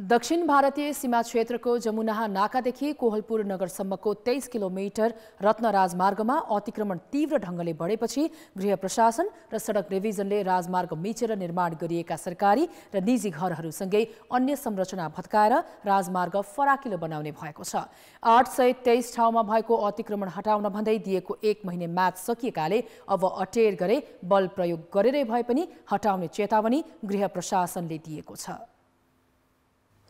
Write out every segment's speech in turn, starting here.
दक्षिण भारतीय सीमा क्षेत्रको जमुनाहा नाकादेखि कोहलपुर नगरसम्मको तेइस किलोमिटर रत्न राजमार्गमा अतिक्रमण तीव्र ढङ्गले बढेपछि गृह प्रशासन र सडक डिभिजनले राजमार्ग मिचेर निर्माण गरिएका सरकारी र निजी घरहरूसँगै अन्य संरचना भत्काएर राजमार्ग फराकिलो बनाउने भएको छ। आठ सय तेइस ठाउँमा भएको अतिक्रमण हटाउन भन्दै दिएको एक महिने म्याच सकिएकाले अब अटेर गरे बल प्रयोग गरेरै भए पनि हटाउने चेतावनी गृह प्रशासनले दिएको छ।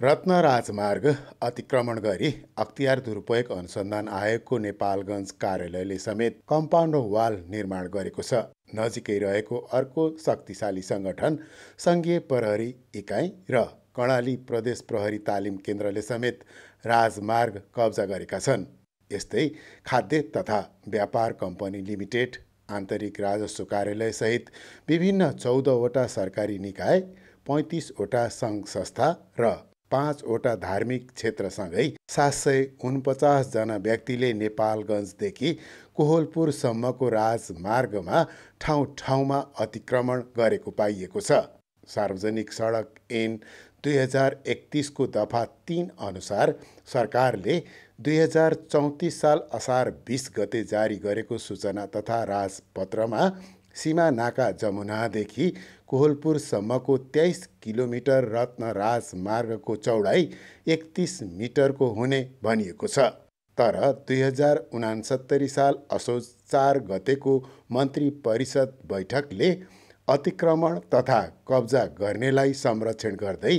रत्न राजमार्ग अतिक्रमण गरी अख्तियार दुरुपयोग अनुसन्धान आयोगको नेपालगञ्ज कार्यालयले समेत कम्पाउन्ड वाल निर्माण गरेको छ। नजिकै रहेको अर्को शक्तिशाली सङ्गठन सङ्घीय प्रहरी इकाइ र कर्णाली प्रदेश प्रहरी तालिम केन्द्रले समेत राजमार्ग कब्जा गरेका छन्। यस्तै खाद्य तथा व्यापार कम्पनी लिमिटेड आन्तरिक राजस्व कार्यालयसहित विभिन्न चौधवटा सरकारी निकाय पैँतिसवटा सङ्घ संस्था र पाँचवटा धार्मिक क्षेत्रसँगै सात सय उनपचासजना व्यक्तिले नेपालगञ्जदेखि कोहलपुरसम्मको राजमार्गमा ठाउँ ठाउँमा अतिक्रमण गरेको पाइएको छ। सार्वजनिक सडक ऐन दुई हजार एकतिसको दफा तिन अनुसार सरकारले दुई हजार चौतिस साल असार बिस गते जारी गरेको सूचना तथा राजपत्रमा सीमा नाका जमुनादेखि कोहलपुरसम्मको तेइस किलोमिटर रत्न राजमार्गको चौडाइ एकतिस मिटरको हुने भनिएको छ। तर दुई हजार उनासत्तरी साल असोज चार गतेको मन्त्री परिषद बैठकले अतिक्रमण तथा कब्जा गर्नेलाई संरक्षण गर्दै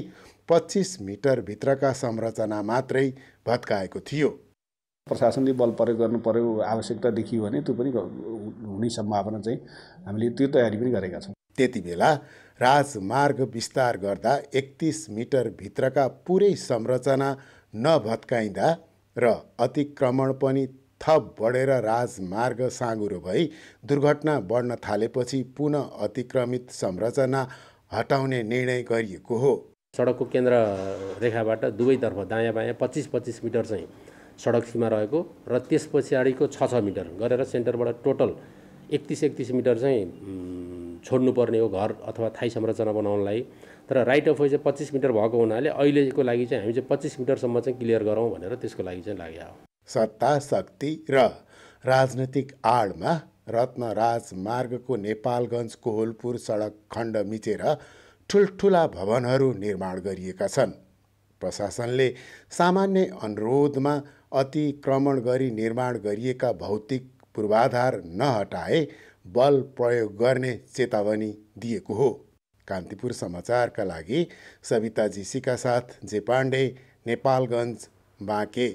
पच्चिस मिटरभित्रका संरचना मात्रै भत्काएको थियो। प्रशासनले बल प्रयोग गर्नु पर्यो आवश्यकता देखियो भने त्यो पनि हुने सम्भावना चाहिँ हामीले त्यो तयारी पनि गरेका छौँ। त्यति बेला राजमार्ग विस्तार गर्दा एकतिस मिटरभित्रका पुरै संरचना नभत्काइँदा र अतिक्रमण पनि थप बढेर राजमार्ग साँगुरो भई दुर्घटना बढ्न थालेपछि पुनः अतिक्रमित संरचना हटाउने निर्णय गरिएको हो। सडकको केन्द्र रेखाबाट दुवैतर्फ दायाँ बायाँ पच्चिस पच्चिस मिटर चाहिँ सडक सीमा रहेको र त्यस पछाडिको छ छ मिटर गरेर सेन्टरबाट टोटल एकतिस एकतिस मिटर चाहिँ छोड्नुपर्ने हो घर अथवा थाई संरचना बनाउनलाई। तर राइट अफ वे चाहिँ पच्चिस मिटर भएको हुनाले अहिलेको लागि चाहिँ हामी चाहिँ पच्चिस मिटरसम्म चाहिँ क्लियर गरौँ भनेर त्यसको लागि चाहिँ लाग्यो। सत्ता शक्ति र राजनैतिक आडमा रत्न राजमार्गको नेपालगञ्ज कोहलपुर सडक खण्ड मिचेर ठुल्ठुला भवनहरू निर्माण गरिएका छन्। प्रशासनले सामान्य अनुरोधमा अतिक्रमण गरी निर्माण गरिएका भौतिक पूर्वाधार नहटाए बल प्रयोग गर्ने चेतावनी दिएको हो। कान्तिपुर समाचारका लागि सविता जीसीका साथ जे पाण्डे नेपालगञ्ज बाँके।